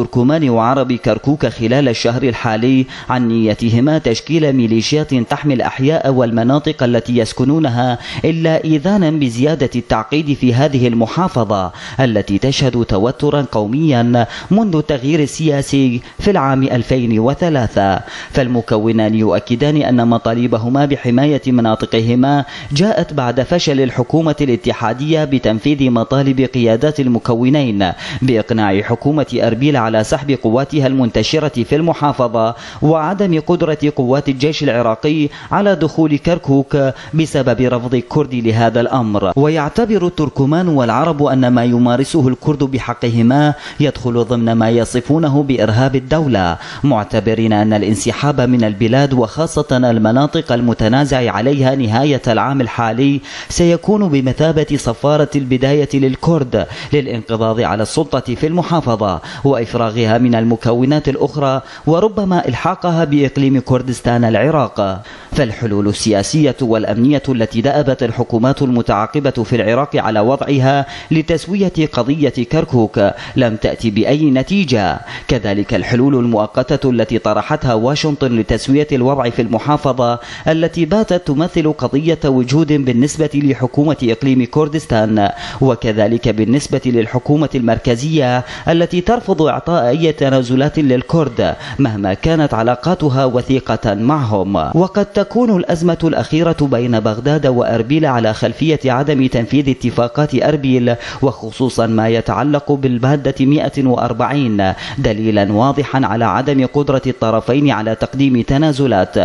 تركمان وعرب كركوك خلال الشهر الحالي عن نيتهما تشكيل ميليشيات تحمي الأحياء والمناطق التي يسكنونها إلا إيذانا بزيادة التعقيد في هذه المحافظة التي تشهد توترا قوميا منذ التغيير السياسي في العام 2003 فالمكونان يؤكدان أن مطالبهما بحماية مناطقهما جاءت بعد فشل الحكومة الاتحادية بتنفيذ مطالب قيادات المكونين بإقناع حكومة أربيل على سحب قواتها المنتشرة في المحافظة وعدم قدرة قوات الجيش العراقي على دخول كركوك بسبب رفض الكرد لهذا الأمر. ويعتبر التركمان والعرب أن ما يمارسه الكرد بحقهما يدخل ضمن ما يصفونه بإرهاب الدولة معتبرين أن الانسحاب من البلاد وخاصة المناطق المتنازع عليها نهاية العام الحالي سيكون بمثابة صفارة البداية للكرد للانقضاض على السلطة في المحافظة وإفراج إفراغها من المكونات الأخرى وربما إلحاقها بإقليم كردستان العراق. فالحلول السياسية والأمنية التي دأبت الحكومات المتعاقبة في العراق على وضعها لتسوية قضية كركوك لم تأتي بأي نتيجة. كذلك الحلول المؤقتة التي طرحتها واشنطن لتسوية الوضع في المحافظة التي باتت تمثل قضية وجود بالنسبة لحكومة إقليم كردستان وكذلك بالنسبة للحكومة المركزية التي ترفض إعطاء أي تنازلات للكرد مهما كانت علاقاتها وثيقة معهم. وقد تكون الأزمة الأخيرة بين بغداد وأربيل على خلفية عدم تنفيذ اتفاقات أربيل وخصوصا ما يتعلق بالمادة 140 دليلا واضحا على عدم قدرة الطرفين على تقديم تنازلات.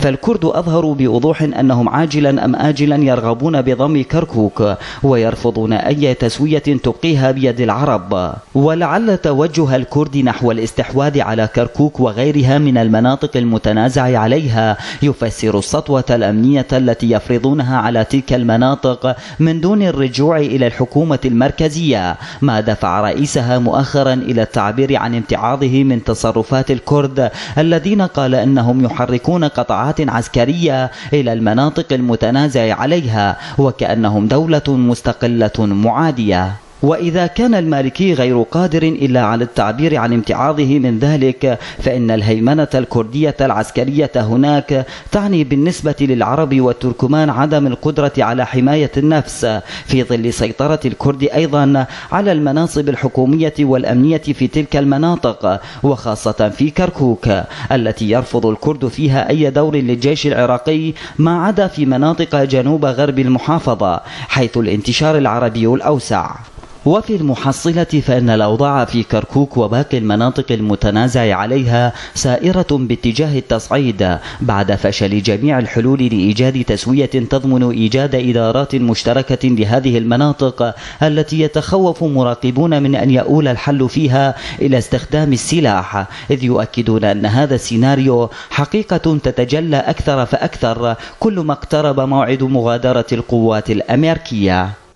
فالكرد أظهروا بوضوح أنهم عاجلا أم آجلا يرغبون بضم كركوك ويرفضون أي تسوية تبقيها بيد العرب. ولعل توجه الكرد نحو الاستحواذ على كركوك وغيرها من المناطق المتنازع عليها يفسر السطوة الأمنية التي يفرضونها على تلك المناطق من دون الرجوع إلى الحكومة المركزية ما دفع رئيسها مؤخرا إلى التعبير عن امتعاضه من تصرفات الكرد الذين قال أنهم يحركون قطعات عسكرية إلى المناطق المتنازع عليها وكأنهم دولة مستقلة معادية. وإذا كان المالكي غير قادر إلا على التعبير عن امتعاضه من ذلك فإن الهيمنة الكردية العسكرية هناك تعني بالنسبة للعرب والتركمان عدم القدرة على حماية النفس. في ظل سيطرة الكرد أيضا على المناصب الحكومية والأمنية في تلك المناطق وخاصة في كركوك التي يرفض الكرد فيها أي دور للجيش العراقي ما عدا في مناطق جنوب غرب المحافظة حيث الانتشار العربي الأوسع. وفي المحصلة فإن الأوضاع في كركوك وباقي المناطق المتنازع عليها سائرة باتجاه التصعيد بعد فشل جميع الحلول لإيجاد تسوية تضمن إيجاد إدارات مشتركة لهذه المناطق التي يتخوف مراقبون من أن يؤول الحل فيها إلى استخدام السلاح. إذ يؤكدون أن هذا السيناريو حقيقة تتجلى أكثر فأكثر كل ما اقترب موعد مغادرة القوات الأمريكية.